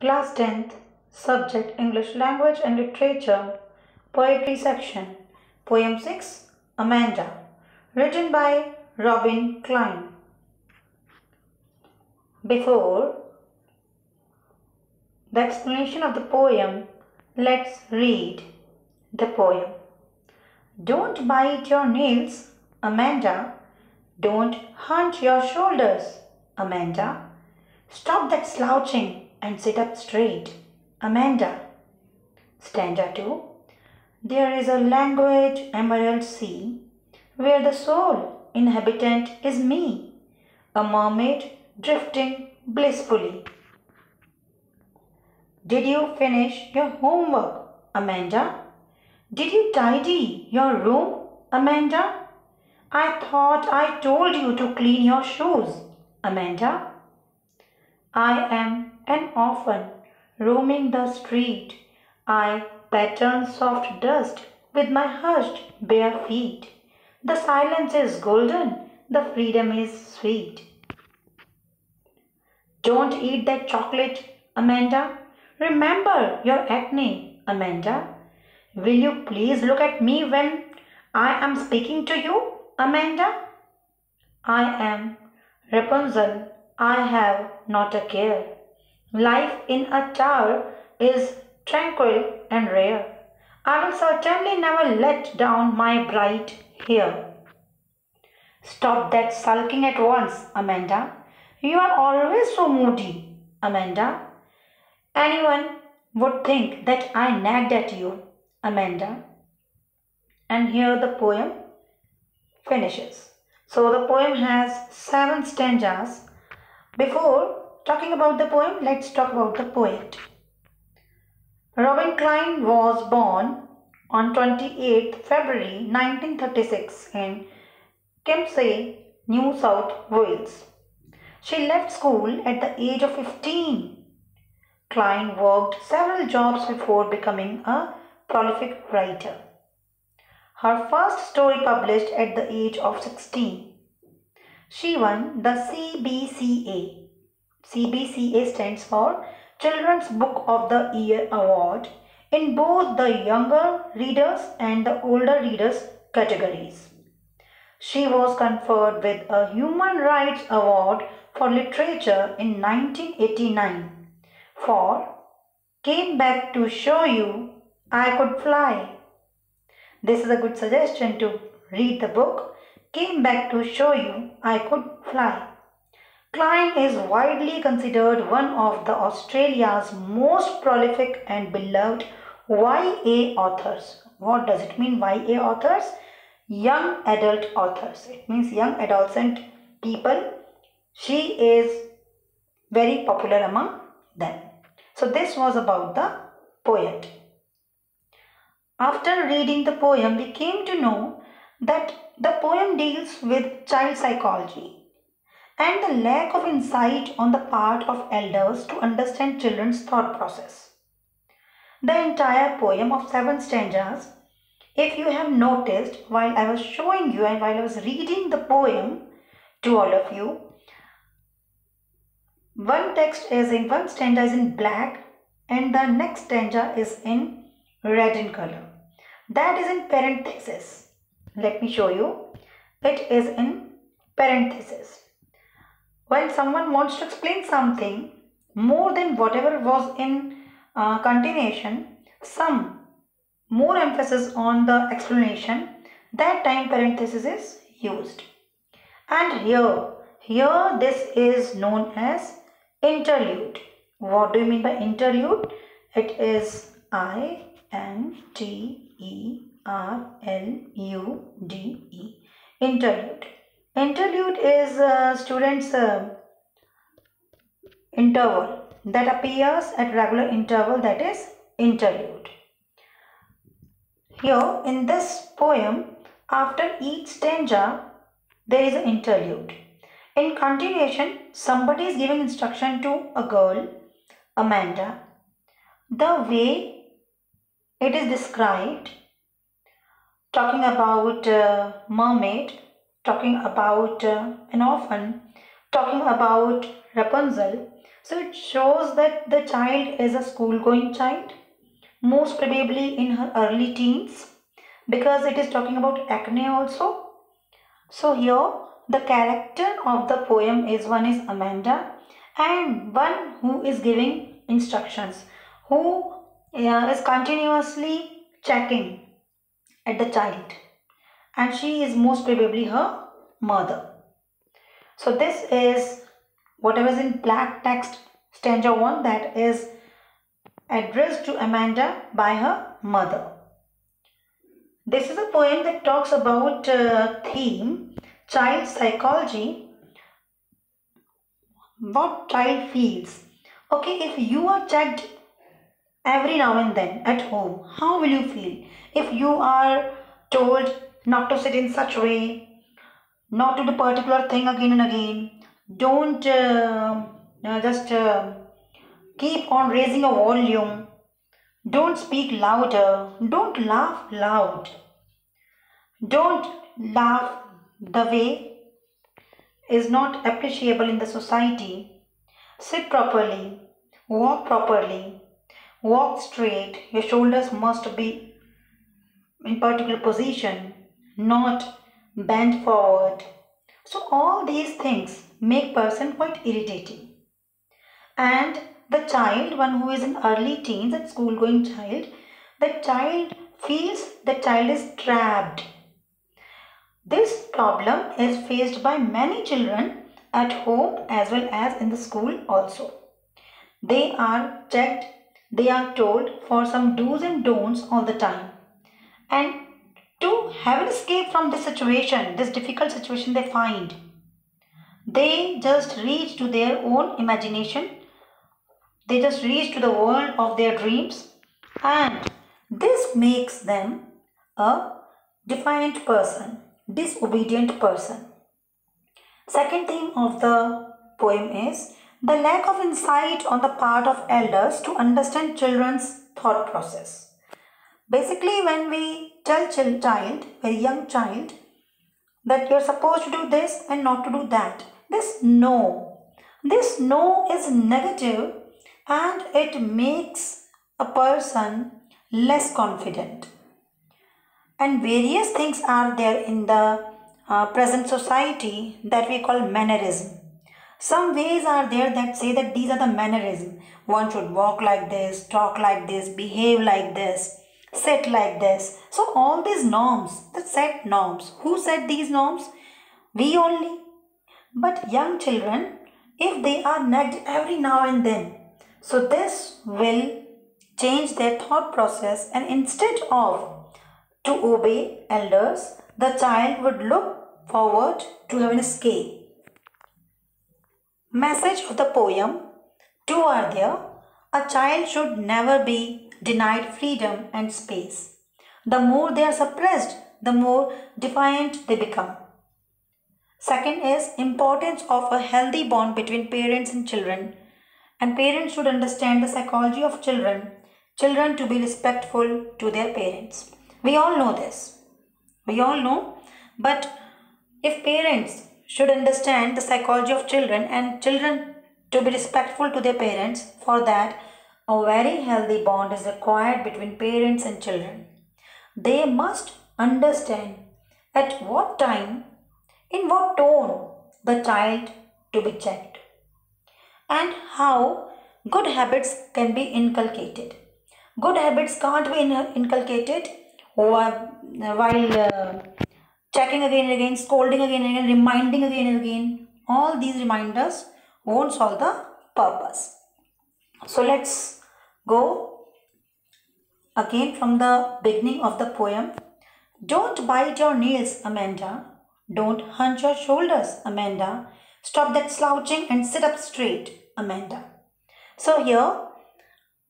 Class 10th, Subject English Language and Literature, Poetry Section, Poem 6 Amanda, written by Robin Klein. Before the explanation of the poem, let's read the poem. Don't bite your nails, Amanda. Don't hunch your shoulders, Amanda. Stop that slouching and sit up straight, Amanda. Stanza 2 There is a language emerald sea where the sole inhabitant is me, a mermaid drifting blissfully. Did you finish your homework, Amanda? Did you tidy your room, Amanda? I thought I told you to clean your shoes, Amanda. I am an often roaming the street. I pattern soft dust with my hushed bare feet. The silence is golden, the freedom is sweet. Don't eat that chocolate, Amanda. Remember your acne, Amanda. Will you please look at me when I am speaking to you, Amanda? I am Rapunzel. I have not a care. Life in a tower is tranquil and rare. I will certainly never let down my bride here. Stop that sulking at once, Amanda. You are always so moody, Amanda. Anyone would think that I nagged at you, Amanda. And here the poem finishes. So the poem has seven stanzas. Before talking about the poem, let's talk about the poet. Robin Klein was born on 28 February 1936 in Kempsey, New South Wales. She left school at the age of 15. Klein worked several jobs before becoming a prolific writer. Her first story published at the age of 16. She won the CBCA. CBCA stands for Children's Book of the Year Award in both the younger readers and the older readers categories. She was conferred with a Human Rights Award for Literature in 1989 for Came Back to Show You I Could Fly. This is a good suggestion to read the book Came Back to Show You I Could Fly. Klein is widely considered one of the Australia's most prolific and beloved YA authors. What does it mean YA authors? Young adult authors. It means young adolescent people. She is very popular among them. So this was about the poet. After reading the poem, we came to know that the poem deals with child psychology and the lack of insight on the part of elders to understand children's thought process. The entire poem of seven stanzas, if you have noticed while I was showing you and while I was reading the poem to all of you, one text is in one stanza is in black and the next stanza is in red in color. That is in parenthesis. Let me show you. It is in parenthesis when someone wants to explain something more than whatever was in uh, continuation, some more emphasis on the explanation, that time parenthesis is used. And here, here this is known as interlude. What do you mean by interlude? It is I N T E R L U D E. Interlude. Interlude is uh, students uh, interval that appears at regular interval that is interlude. Here in this poem after each stanza there is an interlude. In continuation somebody is giving instruction to a girl Amanda. The way it is described talking about uh, mermaid talking about uh, an orphan, talking about Rapunzel. So it shows that the child is a school going child, most probably in her early teens, because it is talking about acne also. So here the character of the poem is one is Amanda and one who is giving instructions, who uh, is continuously checking at the child and she is most probably her mother. So this is whatever is in black text stanza 1 that is addressed to Amanda by her mother. This is a poem that talks about uh, theme child psychology what child feels okay if you are checked every now and then at home how will you feel if you are told not to sit in such way. Not to do particular thing again and again. Don't uh, uh, just uh, keep on raising a volume. Don't speak louder. Don't laugh loud. Don't laugh the way is not appreciable in the society. Sit properly. Walk properly. Walk straight. Your shoulders must be in particular position not bent forward so all these things make person quite irritating. And the child, one who is in early teens, a school going child, the child feels the child is trapped. This problem is faced by many children at home as well as in the school also. They are checked, they are told for some do's and don'ts all the time. And to have an escape from this situation, this difficult situation they find, they just reach to their own imagination. They just reach to the world of their dreams and this makes them a defiant person, disobedient person. Second theme of the poem is the lack of insight on the part of elders to understand children's thought process. Basically, when we tell child, very young child, that you're supposed to do this and not to do that, this no. This no is negative and it makes a person less confident. And various things are there in the uh, present society that we call mannerism. Some ways are there that say that these are the mannerism. One should walk like this, talk like this, behave like this, sit like this. So all these norms, the set norms. Who set these norms? We only. But young children, if they are nagged every now and then, so this will change their thought process and instead of to obey elders, the child would look forward to an escape. Message of the poem To are. A child should never be denied freedom and space. The more they are suppressed, the more defiant they become. Second is importance of a healthy bond between parents and children. And parents should understand the psychology of children. Children to be respectful to their parents. We all know this. We all know. But if parents should understand the psychology of children and children to be respectful to their parents, for that a very healthy bond is required between parents and children. They must understand at what time in what tone the child to be checked and how good habits can be inculcated. Good habits can't be inculcated while uh, checking again and again scolding again and again reminding again and again. All these reminders won't solve the purpose. So let's go again from the beginning of the poem don't bite your nails amanda don't hunch your shoulders, Amanda. Stop that slouching and sit up straight, Amanda. So here,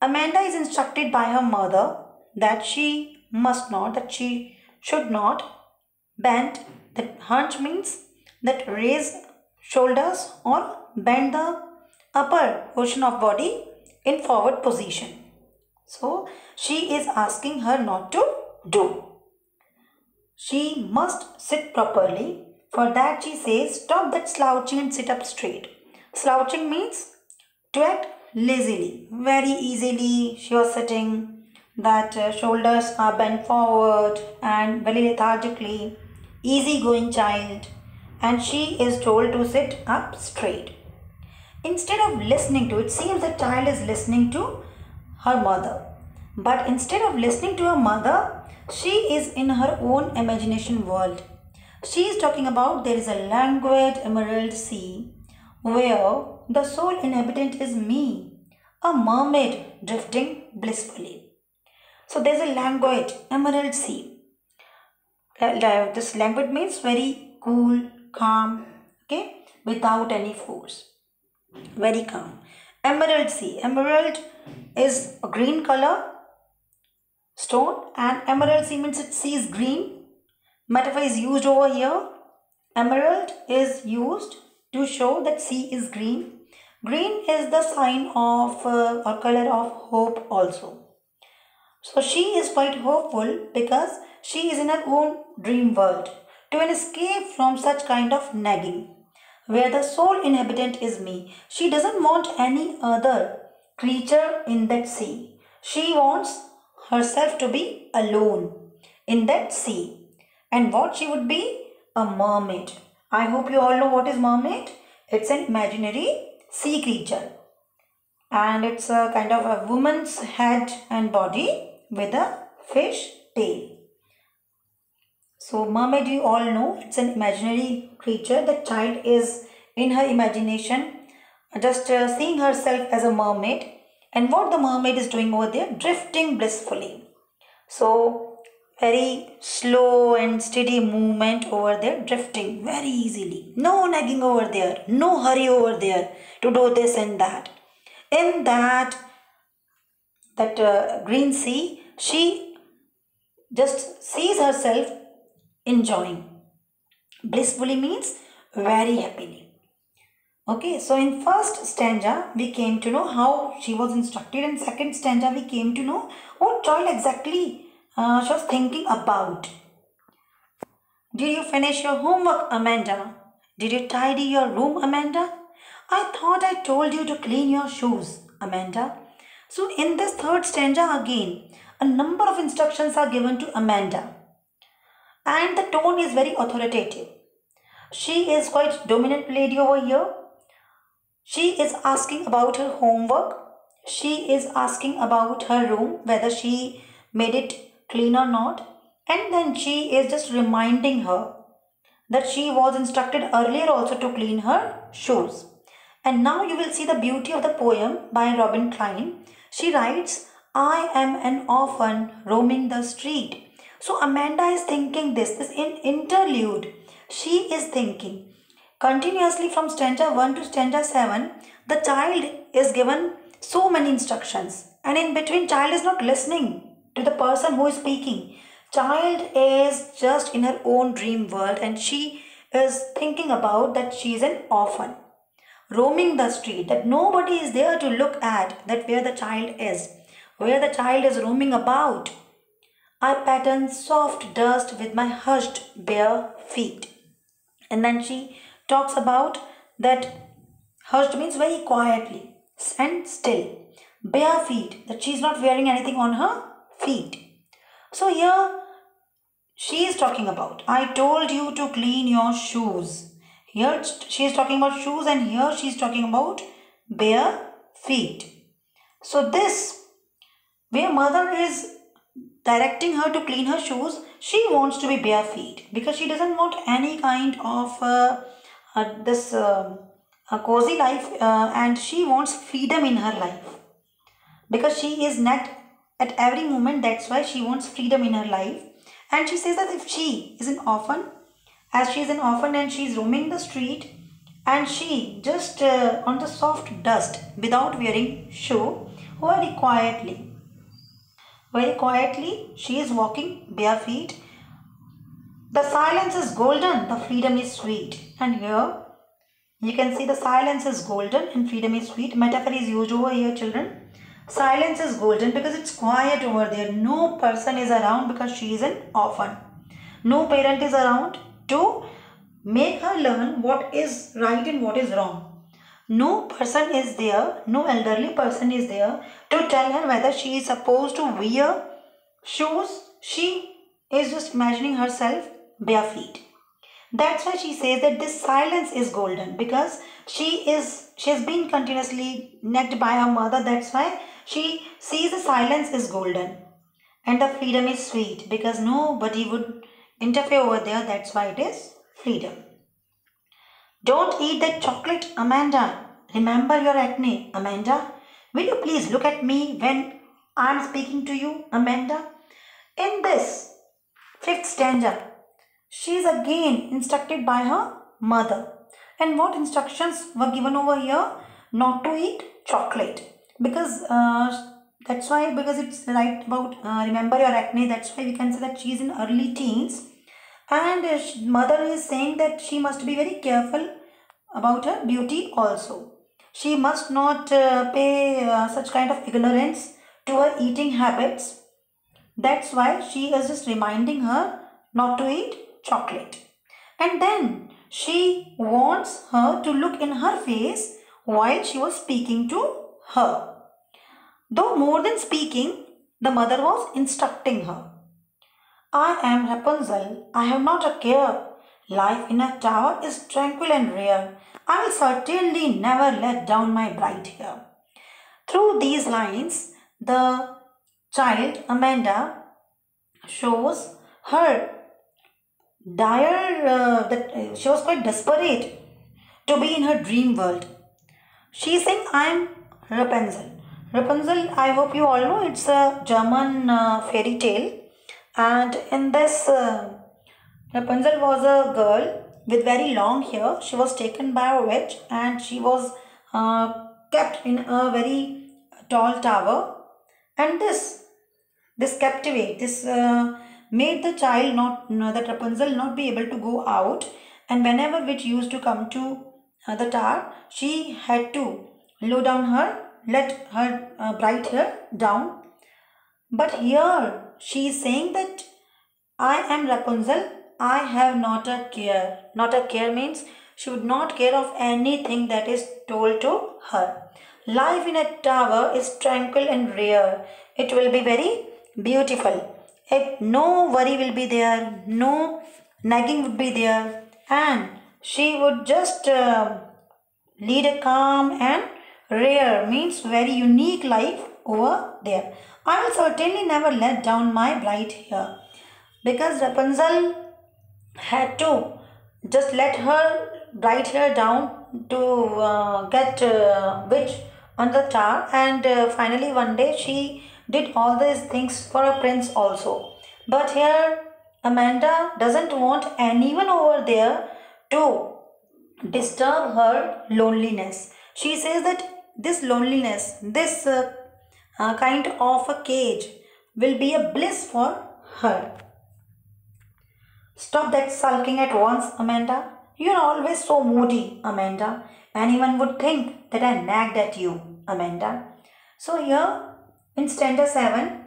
Amanda is instructed by her mother that she must not, that she should not bend. That hunch means that raise shoulders or bend the upper portion of body in forward position. So she is asking her not to do. She must sit properly. For that she says, stop that slouching and sit up straight. Slouching means to act lazily. Very easily she was sitting, that uh, shoulders are bent forward and very lethargically. Easy going child. And she is told to sit up straight. Instead of listening to it, seems the child is listening to her mother. But instead of listening to her mother, she is in her own imagination world. She is talking about there is a languid emerald sea where the sole inhabitant is me, a mermaid drifting blissfully. So there's a languid emerald sea. Uh, this languid means very cool, calm, okay, without any force. Very calm. Emerald sea. Emerald is a green color stone and emerald sea means it sees green. Metaphor is used over here. Emerald is used to show that sea is green. Green is the sign of uh, or color of hope also. So she is quite hopeful because she is in her own dream world to escape from such kind of nagging where the sole inhabitant is me. She doesn't want any other creature in that sea. She wants herself to be alone in that sea. And what she would be? A mermaid. I hope you all know what is mermaid. It's an imaginary sea creature. And it's a kind of a woman's head and body with a fish tail. So mermaid you all know it's an imaginary creature. The child is in her imagination just uh, seeing herself as a mermaid and what the mermaid is doing over there drifting blissfully. So very slow and steady movement over there drifting very easily. No nagging over there. No hurry over there to do this and that. In that that uh, green sea she just sees herself enjoying. Blissfully means very happily. Okay, so in first stanza we came to know how she was instructed. In second stanza we came to know what child exactly uh, she was thinking about. Did you finish your homework, Amanda? Did you tidy your room, Amanda? I thought I told you to clean your shoes, Amanda. So in this third stanza again, a number of instructions are given to Amanda and the tone is very authoritative. She is quite dominant lady over here. She is asking about her homework. She is asking about her room, whether she made it clean or not. And then she is just reminding her that she was instructed earlier also to clean her shoes. And now you will see the beauty of the poem by Robin Klein. She writes, I am an orphan roaming the street. So Amanda is thinking this, this in interlude. She is thinking continuously from stanza 1 to stanza 7. The child is given so many instructions and in between child is not listening to the person who is speaking. Child is just in her own dream world and she is thinking about that she is an orphan roaming the street that nobody is there to look at that where the child is where the child is roaming about I pattern soft dust with my hushed bare feet. And then she talks about that hushed means very quietly and still. Bare feet, that she's not wearing anything on her feet. So here she is talking about, I told you to clean your shoes. Here she is talking about shoes and here she is talking about bare feet. So this, where mother is directing her to clean her shoes, she wants to be bare feet because she doesn't want any kind of uh, uh, this uh, cozy life uh, and she wants freedom in her life because she is nagged at every moment. That's why she wants freedom in her life. And she says that if she is an orphan, as she is an orphan and she is roaming the street and she just uh, on the soft dust without wearing shoe very quietly very quietly, she is walking bare feet. The silence is golden, the freedom is sweet. And here, you can see the silence is golden and freedom is sweet. Metaphor is used over here, children. Silence is golden because it's quiet over there. No person is around because she is an orphan. No parent is around to make her learn what is right and what is wrong. No person is there, no elderly person is there to tell her whether she is supposed to wear shoes. She is just imagining herself bare feet. That's why she says that this silence is golden because she is she has been continuously necked by her mother. That's why she sees the silence is golden and the freedom is sweet because nobody would interfere over there. That's why it is freedom. Don't eat that chocolate, Amanda. Remember your acne, Amanda. Will you please look at me when I'm speaking to you, Amanda? In this fifth stanza, she is again instructed by her mother. And what instructions were given over here? Not to eat chocolate. Because uh, that's why, because it's right about uh, remember your acne, that's why we can say that she is in early teens and uh, mother is saying that she must be very careful about her beauty also she must not uh, pay uh, such kind of ignorance to her eating habits that's why she is just reminding her not to eat chocolate and then she wants her to look in her face while she was speaking to her though more than speaking the mother was instructing her I am Rapunzel. I have not a care. Life in a tower is tranquil and rare. I will certainly never let down my bright hair. Through these lines, the child Amanda shows her dire uh, that uh, she was quite desperate to be in her dream world. She is saying, "I am Rapunzel." Rapunzel, I hope you all know, it's a German uh, fairy tale and in this uh, Rapunzel was a girl with very long hair. She was taken by a witch and she was uh, kept in a very tall tower. And this, this captivate, this uh, made the child not, that Rapunzel not be able to go out. And whenever witch used to come to uh, the tower, she had to low down her, let her uh, bright hair down. But here she is saying that I am Rapunzel, I have not a care. Not a care means she would not care of anything that is told to her. Life in a tower is tranquil and rare. It will be very beautiful. It, no worry will be there, no nagging would be there, and she would just uh, lead a calm and rare means very unique life over there. I will certainly never let down my bright hair because Rapunzel had to. Just let her bright hair down to uh, get uh, witch on the tower and uh, finally one day she did all these things for a prince also. But here Amanda doesn't want anyone over there to disturb her loneliness. She says that this loneliness this uh, a kind of a cage will be a bliss for her. Stop that sulking at once, Amanda. You're always so moody, Amanda. Anyone would think that I nagged at you, Amanda. So here in stanza 7,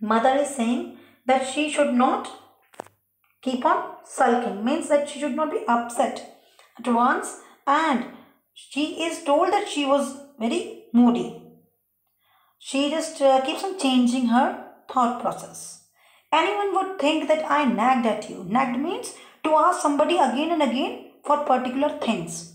mother is saying that she should not keep on sulking. Means that she should not be upset at once and she is told that she was very moody she just uh, keeps on changing her thought process. Anyone would think that I nagged at you. Nagged means to ask somebody again and again for particular things.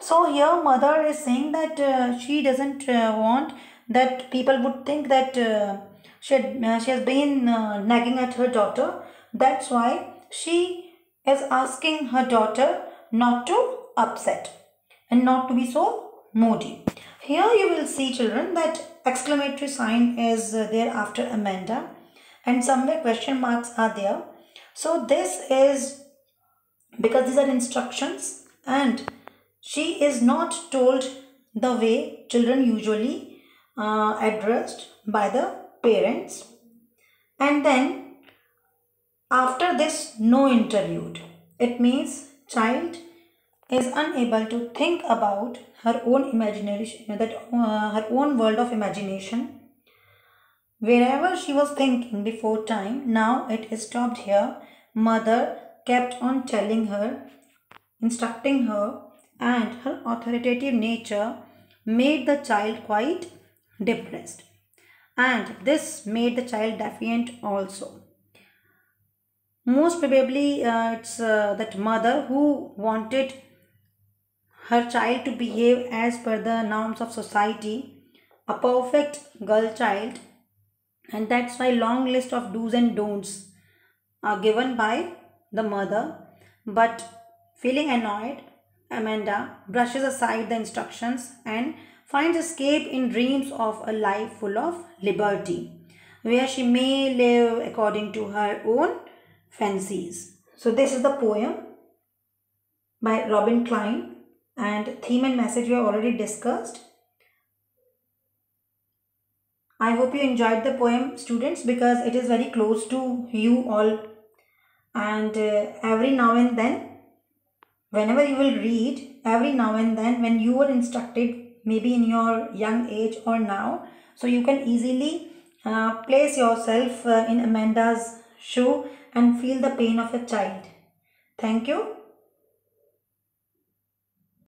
So here mother is saying that uh, she doesn't uh, want that people would think that uh, she, had, uh, she has been uh, nagging at her daughter. That's why she is asking her daughter not to upset and not to be so moody. Here you will see children that exclamatory sign is uh, there after Amanda and somewhere question marks are there. So this is because these are instructions and she is not told the way children usually uh, addressed by the parents. And then after this no interlude it means child is unable to think about her own imagination that uh, her own world of imagination wherever she was thinking before time now it stopped here mother kept on telling her instructing her and her authoritative nature made the child quite depressed. And this made the child defiant also. Most probably, uh, it's uh, that mother who wanted her child to behave as per the norms of society, a perfect girl child, and that's why long list of do's and don'ts are given by the mother. But feeling annoyed, Amanda brushes aside the instructions and finds escape in dreams of a life full of liberty, where she may live according to her own fancies. So, this is the poem by Robin Klein, and theme and message we have already discussed. I hope you enjoyed the poem, students, because it is very close to you all. And uh, every now and then, whenever you will read, every now and then, when you were instructed maybe in your young age or now so you can easily uh, place yourself uh, in amanda's shoe and feel the pain of a child thank you